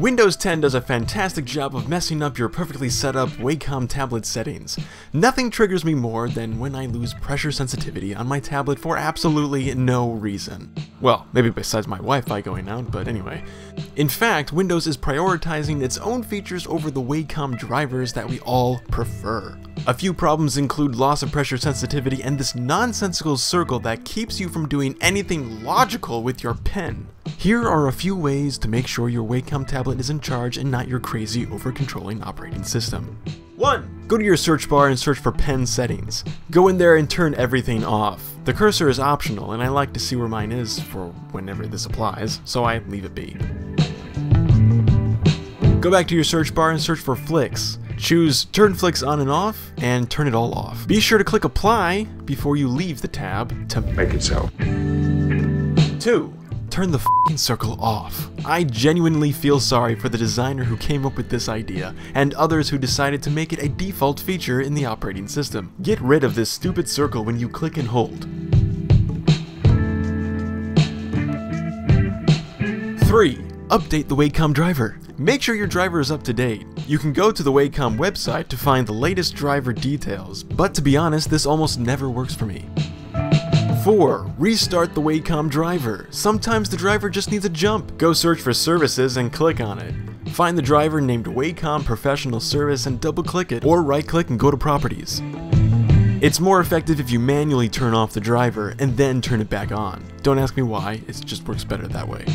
Windows 10 does a fantastic job of messing up your perfectly set up Wacom tablet settings. Nothing triggers me more than when I lose pressure sensitivity on my tablet for absolutely no reason. Well, maybe besides my Wi-Fi going out, but anyway. In fact, Windows is prioritizing its own features over the Wacom drivers that we all prefer. A few problems include loss of pressure sensitivity and this nonsensical circle that keeps you from doing anything logical with your pen. Here are a few ways to make sure your Wacom tablet is in charge and not your crazy over-controlling operating system. 1. Go to your search bar and search for pen settings. Go in there and turn everything off. The cursor is optional and I like to see where mine is for whenever this applies, so I leave it be. Go back to your search bar and search for flicks. Choose turn flicks on and off and turn it all off. Be sure to click apply before you leave the tab to Make it so. 2. Turn the fing circle off. I genuinely feel sorry for the designer who came up with this idea, and others who decided to make it a default feature in the operating system. Get rid of this stupid circle when you click and hold. 3. Update the Wacom driver. Make sure your driver is up to date. You can go to the Wacom website to find the latest driver details, but to be honest, this almost never works for me. 4. Restart the Wacom driver. Sometimes the driver just needs a jump. Go search for services and click on it. Find the driver named Wacom Professional Service and double click it, or right click and go to Properties. It's more effective if you manually turn off the driver and then turn it back on. Don't ask me why, it just works better that way.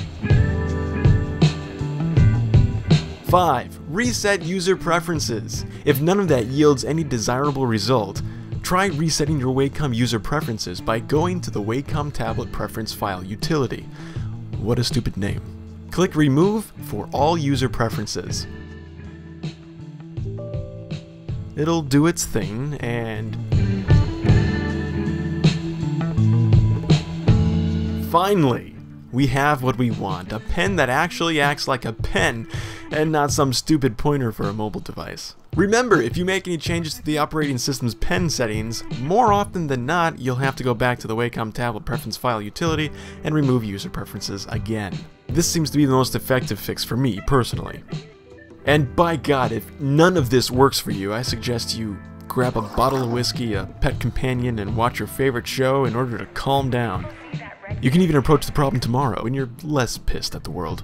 5. Reset user preferences. If none of that yields any desirable result, try resetting your Wacom user preferences by going to the Wacom Tablet Preference File utility. What a stupid name. Click Remove for all user preferences. It'll do its thing, and... Finally! We have what we want, a pen that actually acts like a pen and not some stupid pointer for a mobile device. Remember, if you make any changes to the operating system's pen settings, more often than not, you'll have to go back to the Wacom Tablet Preference File utility and remove user preferences again. This seems to be the most effective fix for me, personally. And by god, if none of this works for you, I suggest you grab a bottle of whiskey, a pet companion, and watch your favorite show in order to calm down. You can even approach the problem tomorrow when you're less pissed at the world.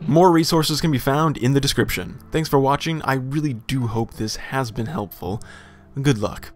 More resources can be found in the description. Thanks for watching, I really do hope this has been helpful. Good luck.